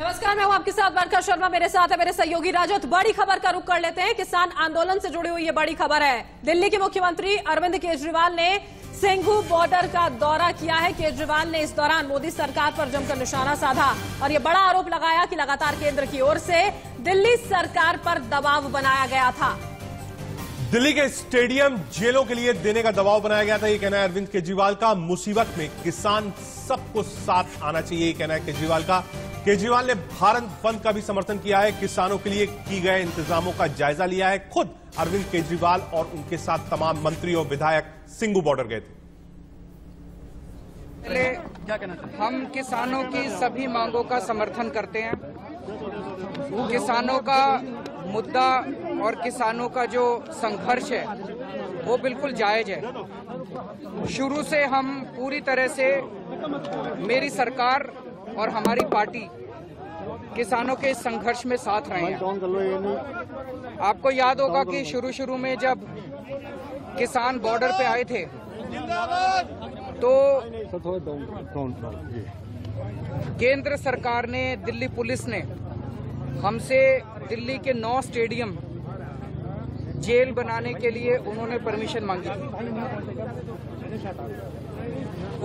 नमस्कार, मैं हूँ आपके साथ बरखा शर्मा। मेरे साथ है मेरे सहयोगी राजत बड़ी खबर का रुख कर लेते हैं। किसान आंदोलन से जुड़ी हुई ये बड़ी खबर है। दिल्ली के मुख्यमंत्री अरविंद केजरीवाल ने सिंघू बॉर्डर का दौरा किया है। केजरीवाल ने इस दौरान मोदी सरकार पर जमकर निशाना साधा और ये बड़ा आरोप लगाया कि लगातार केंद्र की ओर से दिल्ली सरकार पर दबाव बनाया गया था। दिल्ली के स्टेडियम जेलों के लिए देने का दबाव बनाया गया था। ये कहना है अरविंद केजरीवाल का मुसीबत में किसान सबको साथ आना चाहिए। ये कहना है केजरीवाल का केजरीवाल ने भारत बंद का भी समर्थन किया है। किसानों के लिए की गए इंतजामों का जायजा लिया है। खुद अरविंद केजरीवाल और उनके साथ तमाम मंत्री और विधायक सिंगू बॉर्डर गए थे। पहले हम किसानों की सभी मांगों का समर्थन करते हैं। किसानों का मुद्दा और किसानों का जो संघर्ष है, वो बिल्कुल जायज़ है। शुरू से हम पूरी तरह से मेरी सरकार और हमारी पार्टी किसानों के संघर्ष में साथ रहे हैं। आपको याद होगा कि शुरू शुरू में जब किसान बॉर्डर पे आए थे तो केंद्र सरकार ने दिल्ली पुलिस ने हमसे दिल्ली के नौ स्टेडियम जेल बनाने के लिए उन्होंने परमिशन मांगी थी।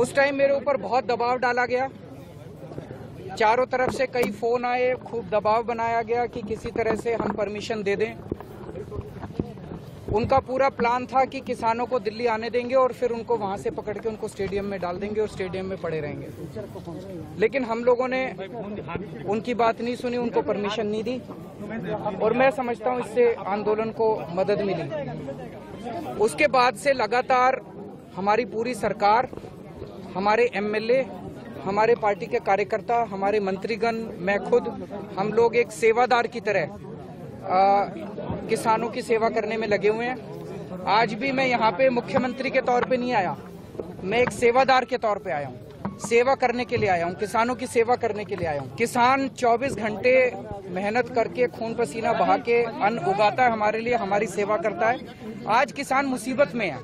उस टाइम मेरे ऊपर बहुत दबाव डाला गया। चारों तरफ़ से कई फ़ोन आए, खूब दबाव बनाया गया कि किसी तरह से हम परमिशन दे दें। उनका पूरा प्लान था कि किसानों को दिल्ली आने देंगे और फिर उनको वहाँ से पकड़ के उनको स्टेडियम में डाल देंगे और स्टेडियम में पड़े रहेंगे। लेकिन हम लोगों ने उनकी बात नहीं सुनी, उनको परमिशन नहीं दी और मैं समझता हूँ इससे आंदोलन को मदद मिली। उसके बाद से लगातार हमारी पूरी सरकार, हमारे एमएलए हमारे पार्टी के कार्यकर्ता हमारे मंत्रीगण मैं खुद हम लोग एक सेवादार की तरह आ, किसानों की सेवा करने में लगे हुए हैं। आज भी मैं यहाँ पे मुख्यमंत्री के तौर पे नहीं आया। मैं एक सेवादार के तौर पे आया हूँ। सेवा करने के लिए आया हूँ किसानों की सेवा करने के लिए आया हूँ। किसान 24 घंटे मेहनत करके खून पसीना बहा के अन्न उगाता है हमारे लिए हमारी सेवा करता है। आज किसान मुसीबत में है।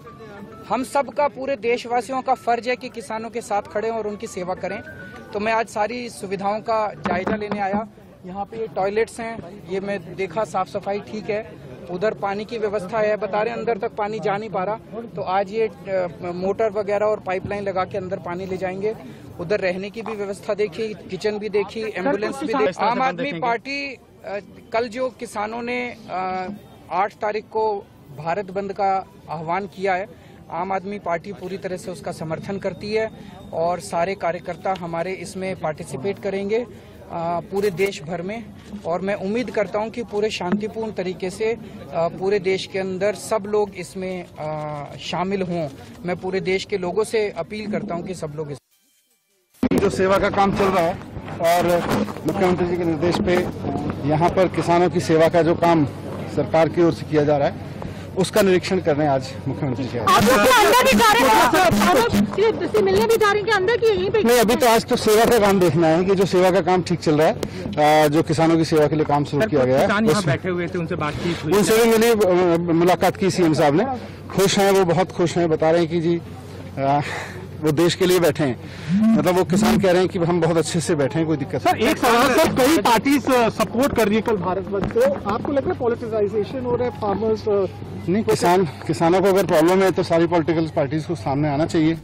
हम सब का पूरे देशवासियों का फ़र्ज़ है कि किसानों के साथ खड़े और उनकी सेवा करें। तो मैं आज सारी सुविधाओं का जायजा लेने आया। यहाँ पे ये टॉयलेट्स हैं ये मैं देखा साफ़ सफ़ाई ठीक है। उधर पानी की व्यवस्था है बता रहे अंदर तक पानी जा नहीं पा रहा। तो आज ये मोटर वगैरह और पाइपलाइन लगा के अंदर पानी ले जाएँगे। उधर रहने की भी व्यवस्था देखी किचन भी देखी एंबुलेंस भी देखी आम आदमी पार्टी कल जो किसानों ने आठ तारीख को भारत बंद का आह्वान किया है आम आदमी पार्टी पूरी तरह से उसका समर्थन करती है और सारे कार्यकर्ता हमारे इसमें पार्टिसिपेट करेंगे पूरे देश भर में। और मैं उम्मीद करता हूँ कि पूरे शांतिपूर्ण तरीके से पूरे देश के अंदर सब लोग इसमें शामिल हों। मैं पूरे देश के लोगों से अपील करता हूँ कि सब लोग जो सेवा का काम चल रहा है और मुख्यमंत्री जी के निर्देश पे यहाँ पर किसानों की सेवा का जो काम सरकार की ओर से किया जा रहा है उसका निरीक्षण करने आज मुख्यमंत्री जी। अंदर भी जा रहे हैं। मिलने भी जा रहे हैं अंदर की यहीं पे? नहीं अभी तो आज तो सेवा का काम देखना है कि जो सेवा का काम ठीक चल रहा है जो किसानों की सेवा के लिए काम शुरू किया गया है बैठे हुए थे उनसे बातचीत उनसे भी मिली मुलाकात की सीएम साहब ने। खुश हैं वो बहुत खुश हैं बता रहे हैं कि जी वो देश के लिए बैठे हैं। मतलब वो किसान कह रहे हैं कि हम बहुत अच्छे से बैठे हैं कोई दिक्कत सर एक सवाल सर कई पार्टी सपोर्ट कर रही है कल भारत बंद को। आपको लग रहा है पॉलिटिसाइजेशन हो रहा है फार्मर्स नहीं किसान किसानों को अगर प्रॉब्लम है तो सारी पॉलिटिकल पार्टीज़ को सामने आना चाहिए।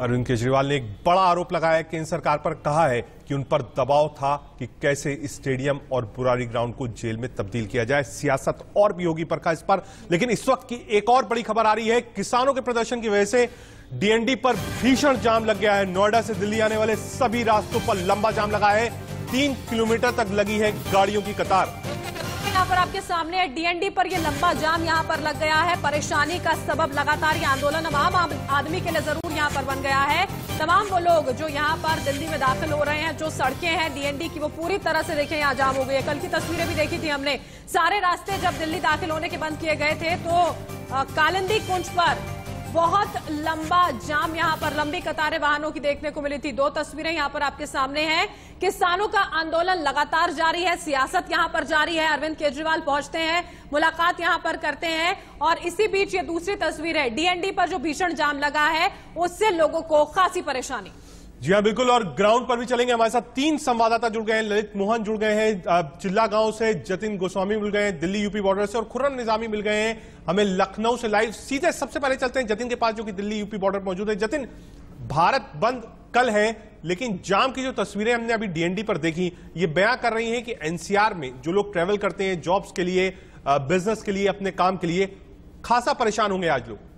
अरविंद केजरीवाल ने एक बड़ा आरोप लगाया केंद्र सरकार पर कहा है कि उन पर दबाव था कि कैसे स्टेडियम और बुरारी ग्राउंड को जेल में तब्दील किया जाए। सियासत और भी होगी पर का इस पर। लेकिन इस वक्त की एक और बड़ी खबर आ रही है किसानों के प्रदर्शन की वजह से डीएनडी पर भीषण जाम लग गया है। नोएडा से दिल्ली आने वाले सभी रास्तों पर लंबा जाम लगा है। तीन किलोमीटर तक लगी है गाड़ियों की कतार। यहाँ पर आपके सामने डीएनडी पर ये लंबा जाम यहाँ पर लग गया है। परेशानी का सबब लगातार ये आंदोलन अब आम आदमी के लिए ज़रूर यहाँ पर बन गया है। तमाम वो लोग जो यहाँ पर दिल्ली में दाखिल हो रहे हैं, जो सड़कें हैं डीएनडी की, वो पूरी तरह से देखें यहाँ जाम हो गई है। कल की तस्वीरें भी देखी थी हमने। सारे रास्ते जब दिल्ली दाखिल होने के बंद किए गए थे तो कालिंदी कुंज पर बहुत लंबा जाम यहाँ पर, लंबी कतारें वाहनों की देखने को मिली थी। दो तस्वीरें यहाँ पर आपके सामने हैं। किसानों का आंदोलन लगातार जारी है, सियासत यहाँ पर जारी है। अरविंद केजरीवाल पहुँचते हैं, मुलाकात यहाँ पर करते हैं और इसी बीच ये दूसरी तस्वीर है। डीएनडी पर जो भीषण जाम लगा है, उससे लोगों को खासी परेशानी। जी हाँ बिल्कुल, और ग्राउंड पर भी चलेंगे। हमारे साथ तीन संवाददाता जुड़ गए हैं। ललित मोहन जुड़ गए हैं चिल्ला गाँव से जतिन गोस्वामी मिल गए हैं, दिल्ली यूपी बॉर्डर से, और खुर्रम निजामी मिल गए हैं। हमें लखनऊ से लाइव सीधे सबसे पहले चलते हैं जतिन के पास, जो कि दिल्ली यूपी बॉर्डर पर मौजूद है। जतिन, भारत बंद कल है, लेकिन जाम की जो तस्वीरें हमने अभी डीएनडी पर देखी, ये बयां कर रही है कि एनसीआर में जो लोग ट्रेवल करते हैं जॉब्स के लिए बिज़नेस के लिए, अपने काम के लिए, खासा परेशान होंगे आज लोग।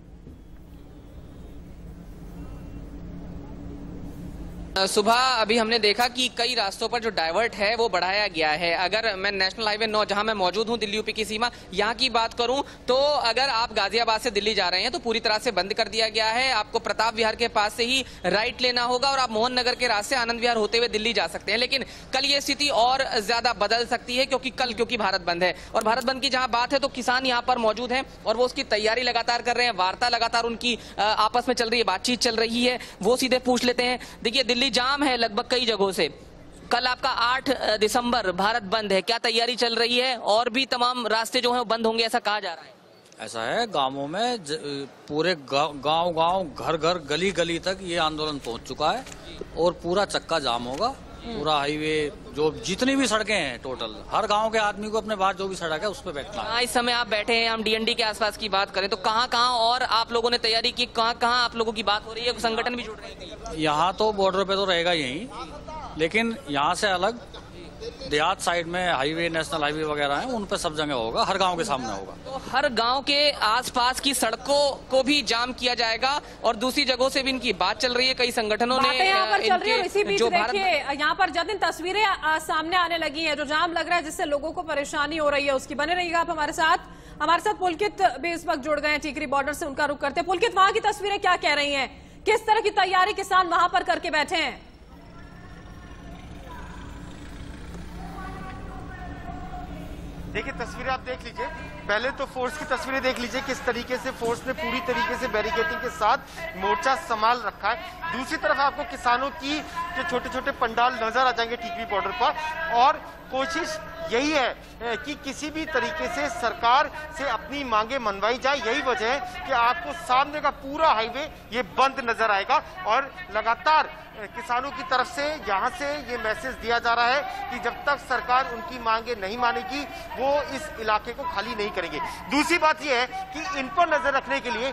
सुबह अभी हमने देखा कि कई रास्तों पर जो डाइवर्ट है, वो बढ़ाया गया है। अगर मैं नेशनल हाईवे नौ, जहाँ मैं मौजूद हूँ, दिल्ली, यूपी की सीमा, यहाँ की बात करूँ तो अगर आप गाजियाबाद से दिल्ली जा रहे हैं तो पूरी तरह से बंद कर दिया गया है। आपको प्रताप विहार के पास से ही राइट लेना होगा और आप मोहन नगर के रास्ते आनंद विहार होते हुए दिल्ली जा सकते हैं। लेकिन कल ये स्थिति और ज़्यादा बदल सकती है, क्योंकि कल, क्योंकि भारत बंद है। और भारत बंद की जहाँ बात है तो किसान यहाँ पर मौजूद है और वो उसकी तैयारी लगातार कर रहे हैं। वार्ता लगातार उनकी आपस में चल रही है, बातचीत चल रही है। वो सीधे पूछ लेते हैं। देखिए, दिल्ली जाम है लगभग कई जगहों से। कल आपका 8 दिसंबर भारत बंद है। क्या तैयारी चल रही है? और भी तमाम रास्ते जो हैं बंद होंगे ऐसा कहा जा रहा है? ऐसा है गाँवों में ज, पूरे गाँव गाँव घर घर गली गली तक ये आंदोलन पहुँच चुका है और पूरा चक्का जाम होगा। पूरा हाईवे जो जितनी भी सड़कें हैं टोटल हर गाँव के आदमी को अपने बाहर जो भी सड़क है उस पर बैठना है। हाँ इस समय आप बैठे हैं हम डीएनडी के आसपास की बात करें तो कहाँ कहाँ और आप लोगों ने तैयारी की कहाँ कहाँ आप लोगों की बात हो रही है संगठन भी जुड़ रहे हैं यहाँ तो बॉर्डर पे तो रहेगा यही लेकिन यहाँ से अलग देहात साइड में हाईवे नेशनल हाईवे वगैरह हैं उन पर सब जगह होगा हर गाँव के सामने होगा। तो हर गाँव के आसपास की सड़कों को भी जाम किया जाएगा और दूसरी जगहों से भी इनकी बात चल रही है कई संगठनों ने बातें यहाँ पर चल रही है इसी बीच जो भारत देखिए यहाँ पर जतिन तस्वीरें आ, सामने आने लगी हैं जो जाम लग रहा है जिससे लोगों को परेशानी हो रही है उसकी बने रहिएगा आप हमारे साथ। हमारे साथ पुलकित भी इस वक्त जुड़ गए हैं टीकरी बॉर्डर से उनका रुख करते हैं। पुलकित वहाँ की तस्वीरें क्या कह रही है? किस तरह की तैयारी किसान वहाँ पर करके बैठे हैं? देखिए, तस्वीरें आप देख लीजिए। पहले तो फोर्स की तस्वीरें देख लीजिए किस तरीके से फोर्स ने पूरी तरीके से बैरिकेटिंग के साथ मोर्चा संभाल रखा है। दूसरी तरफ़ आपको किसानों की जो छोटे छोटे पंडाल नज़र आ जाएँगे टीकरी बॉर्डर पर। और कोशिश यही है कि किसी भी तरीके से सरकार से अपनी मांगे मनवाई जाए, यही वजह है कि आपको सामने का पूरा हाईवे ये बंद नज़र आएगा और लगातार किसानों की तरफ़ से यहाँ से ये मैसेज दिया जा रहा है कि जब तक सरकार उनकी मांगे नहीं मानेगी, वो इस इलाके को खाली नहीं करेंगे। दूसरी बात यह है कि इन पर नज़र रखने के लिए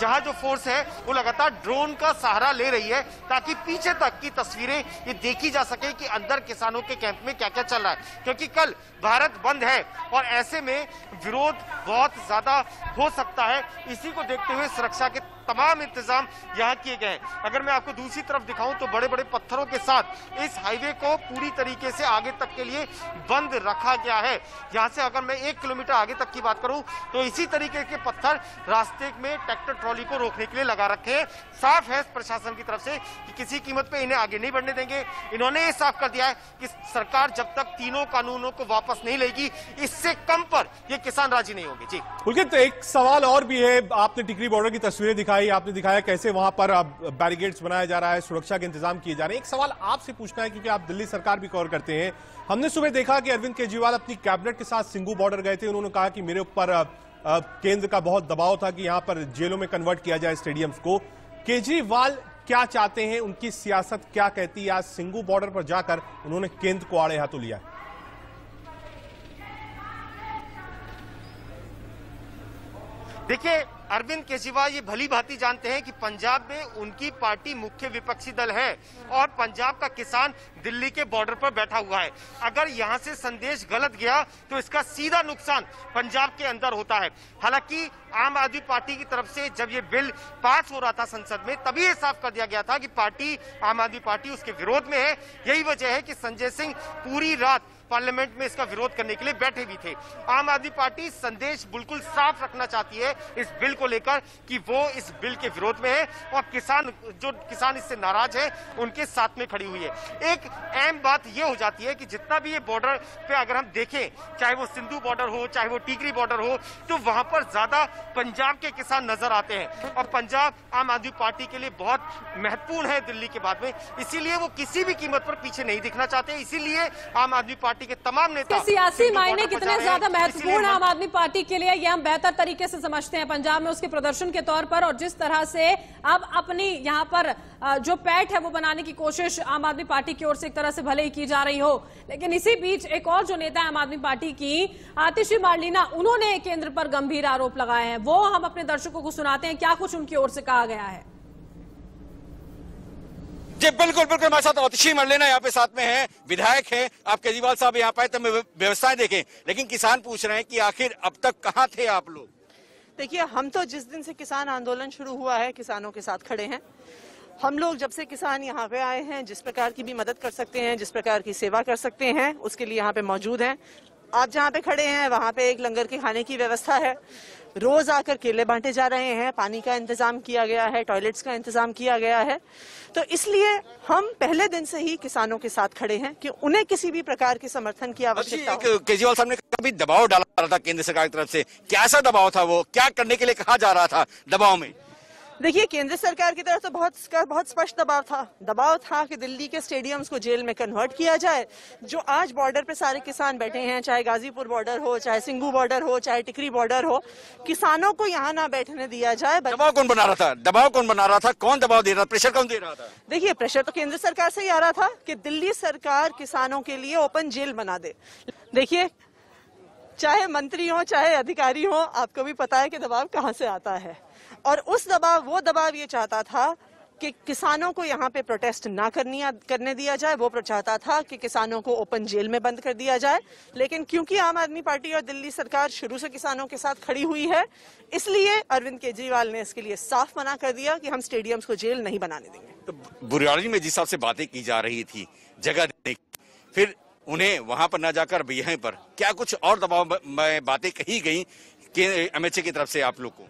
जहाँ जो फोर्स है, वो लगातार ड्रोन का सहारा ले रही है ताकि पीछे तक की तस्वीरें ये देखी जा सके कि अंदर किसानों के कैंप में क्या क्या चल रहा है। क्योंकि कल भारत बंद है और ऐसे में विरोध बहुत ज़्यादा हो सकता है। इसी को देखते हुए सुरक्षा के तमाम इंतज़ाम यहाँ किए गए हैं। अगर मैं आपको दूसरी तरफ़ दिखाऊँ तो बड़े बड़े पत्थरों के साथ इस हाईवे को पूरी तरीके से आगे तक के लिए बंद रखा गया है। यहाँ से अगर मैं एक किलोमीटर आगे तक की बात करूँ तो इसी तरीके के पत्थर रास्ते में ट्रैक्टर ट्रॉली को रोकने के लिए लगा रखे हैं। साफ़ है प्रशासन की तरफ़ से कि किसी कीमत पे इन्हें आगे नहीं बढ़ने देंगे। इन्होंने ये साफ़ कर दिया है कि सरकार जब तक तीनों कानूनों को वापस नहीं लेगी, इससे कम पर ये किसान राज़ी नहीं होंगे। जी। पुलकित एक सवाल और भी है। आपने टिकरी बॉर्डर की तस्वीरें दिखाई आपने दिखाया कैसे वहाँ पर अब बैरिकेड्स बनाया जा रहा है, सुरक्षा के इंतज़ाम किए जा रहे हैं। एक सवाल आपसे पूछना है, क्योंकि आप दिल्ली सरकार भी कवर करते हैं। हमने सुबह देखा कि अरविंद केजरीवाल अपनी कैबिनेट के साथ सिंगू बॉर्डर गए थे। उन्होंने कहा कि मेरे ऊपर केंद्र का बहुत दबाव था कि यहाँ पर जेलों में कन्वर्ट किया जाए स्टेडियम्स को। केजरीवाल क्या चाहते हैं? उनकी सियासत क्या कहती है? आज सिंगू बॉर्डर पर जाकर उन्होंने केंद्र को आड़े हाथों लिया देखिए अरविंद केजरीवाल ये भली भांति जानते हैं कि पंजाब में उनकी पार्टी मुख्य विपक्षी दल है और पंजाब का किसान दिल्ली के बॉर्डर पर बैठा हुआ है। अगर यहाँ से संदेश गलत गया तो इसका सीधा नुकसान पंजाब के अंदर होता है। हालाँकि आम आदमी पार्टी की तरफ़ से जब ये बिल पास हो रहा था संसद में, तभी ये साफ़ कर दिया गया था कि पार्टी, आम आदमी पार्टी उसके विरोध में है। यही वजह है कि संजय सिंह पूरी रात पार्लियामेंट में इसका विरोध करने के लिए बैठे भी थे। आम आदमी पार्टी संदेश बिल्कुल साफ़ रखना चाहती है इस बिल को लेकर कि वो इस बिल के विरोध में है और किसान, जो किसान इससे नाराज़ है, उनके साथ में खड़ी हुई है। एक अहम बात यह हो जाती है कि जितना भी ये बॉर्डर पे अगर हम देखें, चाहे वो सिंधु बॉर्डर हो, चाहे वो टीकरी बॉर्डर हो तो वहाँ पर ज़्यादा पंजाब के किसान नज़र आते हैं। और पंजाब आम आदमी पार्टी के लिए बहुत महत्वपूर्ण है दिल्ली के बाद में। इसीलिए वो किसी भी कीमत पर पीछे नहीं दिखना चाहते। इसीलिए आम आदमी पार्टी पार्टी के तमाम नेता सियासी मायने कितने ज़्यादा महत्वपूर्ण है आम आदमी पार्टी के लिए ये हम बेहतर तरीके से समझते हैं पंजाब में उसके प्रदर्शन के तौर पर और जिस तरह से अब अपनी यहाँ पर जो पैठ है वो बनाने की कोशिश आम आदमी पार्टी की ओर से एक तरह से भले ही की जा रही हो। लेकिन इसी बीच एक और जो नेता है आम आदमी पार्टी की आतिशी मार्लिना उन्होंने केंद्र पर गंभीर आरोप लगाए हैं। वो हम अपने दर्शकों को सुनाते हैं क्या कुछ उनकी ओर से कहा गया है? जी, बिल्कुल बिल्कुल, हमारे साथ अतिशी मरलेना यहाँ पे साथ में है, विधायक हैं, आप केजरीवाल साहब यहाँ पे तो व्यव- व्यवस्थाएँ देखें, लेकिन किसान पूछ रहे हैं कि आखिर अब तक कहाँ थे आप लोग? देखिए, हम तो जिस दिन से किसान आंदोलन शुरू हुआ है, किसानों के साथ खड़े हैं। हम लोग जब से किसान यहाँ पे आए हैं, जिस प्रकार की भी मदद कर सकते हैं, जिस प्रकार की सेवा कर सकते हैं, उसके लिए यहाँ पे मौजूद हैं। आप जहाँ पे खड़े हैं, वहाँ पे एक लंगर के खाने की व्यवस्था है। रोज आकर केले बांटे जा रहे हैं पानी का इंतज़ाम किया गया है टॉयलेट्स का इंतज़ाम किया गया है। तो इसलिए हम पहले दिन से ही किसानों के साथ खड़े हैं कि उन्हें किसी भी प्रकार के समर्थन की आवश्यकता केजरीवाल साहब ने कभी दबाव डाला रहा था केंद्र सरकार की तरफ़ से। कैसा दबाव था वो? क्या करने के लिए कहा जा रहा था दबाव में? देखिए केंद्र सरकार की तरफ़ से बहुत का बहुत स्पष्ट दबाव था। दबाव था कि दिल्ली के स्टेडियम्स को जेल में कन्वर्ट किया जाए जो आज बॉर्डर पे सारे किसान बैठे हैं चाहे गाजीपुर बॉर्डर हो चाहे सिंगू बॉर्डर हो चाहे टिकरी बॉर्डर हो किसानों को यहाँ ना बैठने दिया जाए दबाव कौन बना रहा था? दबाव कौन बना रहा था? कौन दबाव दे रहा था? प्रेशर कौन दे रहा था? देखिए प्रेशर तो केंद्र सरकार से ही आ रहा था कि दिल्ली सरकार किसानों के लिए ओपन जेल बना दे। देखिए चाहे मंत्री हो चाहे अधिकारी हो आपको भी पता है कि दबाव कहाँ से आता है। और उस दबाव, वो दबाव ये चाहता था कि किसानों को यहाँ पे प्रोटेस्ट ना करनी करने दिया जाए। वो चाहता था कि किसानों को ओपन जेल में बंद कर दिया जाए। लेकिन क्योंकि आम आदमी पार्टी और दिल्ली सरकार शुरू से किसानों के साथ खड़ी हुई है, इसलिए अरविंद केजरीवाल ने इसके लिए साफ़ मना कर दिया कि हम स्टेडियम्स को जेल नहीं बनाने देंगे। तो बुरियाली में जिस हिसाब से बातें की जा रही थी, जगह फिर उन्हें वहाँ पर न जाकर यहीं पर, क्या कुछ और दबाव बातें कही गई एमएचए की तरफ़ से आप लोग को?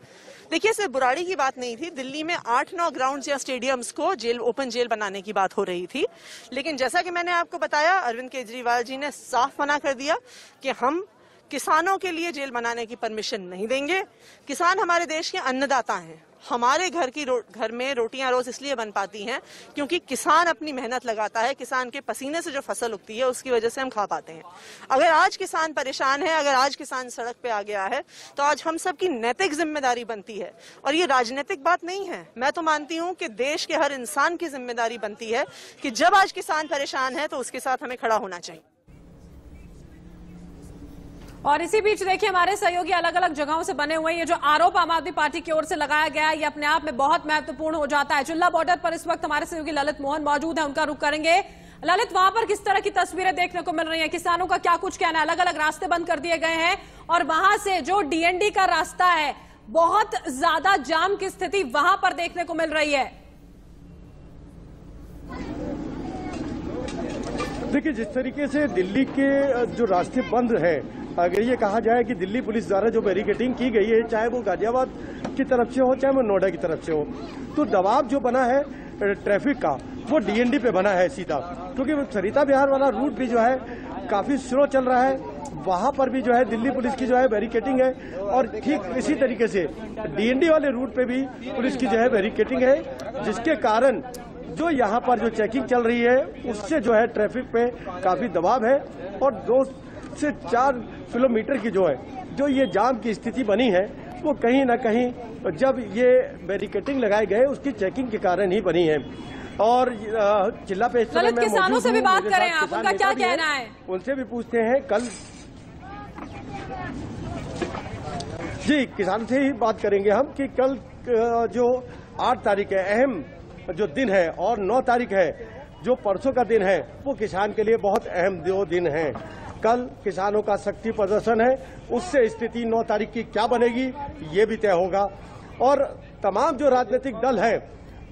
देखिए सिर्फ़ बुराड़ी की बात नहीं थी। दिल्ली में आठ नौ ग्राउंड या स्टेडियम्स को जेल ओपन जेल बनाने की बात हो रही थी। लेकिन जैसा कि मैंने आपको बताया, अरविंद केजरीवाल जी ने साफ़ मना कर दिया कि हम किसानों के लिए जेल बनाने की परमिशन नहीं देंगे। किसान हमारे देश के अन्नदाता हैं। हमारे घर की घर में रोटियाँ रोज इसलिए बन पाती हैं क्योंकि किसान अपनी मेहनत लगाता है। किसान के पसीने से जो फ़सल उगती है, उसकी वजह से हम खा पाते हैं। अगर आज किसान परेशान है, अगर आज किसान सड़क पे आ गया है तो आज हम सबकी नैतिक ज़िम्मेदारी बनती है। और ये राजनीतिक बात नहीं है। मैं तो मानती हूँ कि देश के हर इंसान की ज़िम्मेदारी बनती है कि जब आज किसान परेशान है तो उसके साथ हमें खड़ा होना चाहिए। और इसी बीच देखिए, हमारे सहयोगी अलग अलग जगहों से बने हुए ये जो आरोप आम आदमी पार्टी की ओर से लगाया गया है, ये अपने आप में बहुत महत्वपूर्ण हो जाता है। चुल्ला बॉर्डर पर इस वक्त हमारे सहयोगी ललित मोहन मौजूद है, उनका रुख करेंगे। ललित, वहाँ पर किस तरह की तस्वीरें देखने को मिल रही हैं? किसानों का क्या कुछ कहना है? अलग अलग रास्ते बंद कर दिए गए हैं और वहाँ से जो डीएनडी का रास्ता है, बहुत ज़्यादा जाम की स्थिति वहाँ पर देखने को मिल रही है। देखिए, जिस तरीके से दिल्ली के जो रास्ते बंद है अगर ये कहा जाए कि दिल्ली पुलिस द्वारा जो बैरिकेटिंग की गई है, चाहे वो गाजियाबाद की तरफ़ से हो, चाहे वो नोएडा की तरफ़ से हो तो दबाव जो बना है ट्रैफ़िक का, वो डीएनडी पे बना है सीधा। क्योंकि वो सरिता बिहार वाला रूट भी जो है, काफ़ी स्लो चल रहा है। वहाँ पर भी जो है, दिल्ली पुलिस की जो है बैरिकेटिंग है और ठीक इसी तरीके से डीएनडी वाले रूट पे भी पुलिस की जो है बैरिकेटिंग है, जिसके कारण जो यहाँ पर जो चेकिंग चल रही है, उससे जो है ट्रैफ़िक पे काफ़ी दबाव है और दो से चार किलोमीटर की जो है जो ये जाम की स्थिति बनी है वो कहीं ना कहीं जब ये बैरिकेटिंग लगाए गए उसकी चेकिंग के कारण ही बनी है। और जिला पे किसानों से भी बात करें आप उनका क्या कहना है उनसे भी पूछते हैं कल जी किसान से ही बात करेंगे हम कि कल जो आठ तारीख है अहम जो दिन है और नौ तारीख है जो परसों का दिन है वो किसान के लिए बहुत अहम दो दिन है। कल किसानों का शक्ति प्रदर्शन है उससे स्थिति नौ तारीख की क्या बनेगी ये भी तय होगा। और तमाम जो राजनीतिक दल है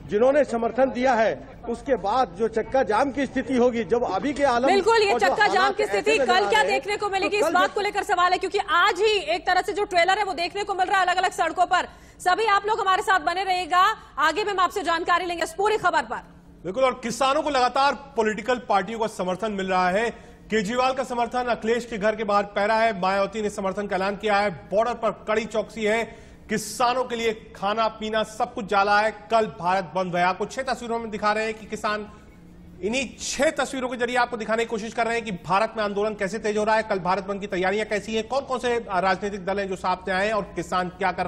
जिन्होंने समर्थन दिया है उसके बाद जो चक्का जाम की स्थिति होगी जब अभी के आलम बिल्कुल ये चक्का जाम की स्थिति कल क्या देखने को मिलेगी? तो इस बात को लेकर सवाल है क्योंकि आज ही एक तरह से जो ट्रेलर है वो देखने को मिल रहा है अलग अलग सड़कों पर। सभी आप लोग हमारे साथ बने रहेगा आगे में हम आपसे जानकारी लेंगे इस पूरी खबर पर। बिल्कुल और किसानों को लगातार पॉलिटिकल पार्टियों का समर्थन मिल रहा है। केजरीवाल का समर्थन अखिलेश के घर के बाहर पैरा है। मायावती ने समर्थन का ऐलान किया है। बॉर्डर पर कड़ी चौकसी है। किसानों के लिए खाना, पीना सब कुछ जाला है। कल भारत बंद है आपको छह तस्वीरों में दिखा रहे हैं कि किसान इन्हीं छह तस्वीरों के ज़रिए आपको दिखाने की कोशिश कर रहे हैं कि भारत में आंदोलन कैसे तेज हो रहा है। कल भारत बंद की तैयारियाँ कैसी है? कौन कौन से राजनीतिक दल हैं जो में आए हैं और किसान क्या कर रहे हैं?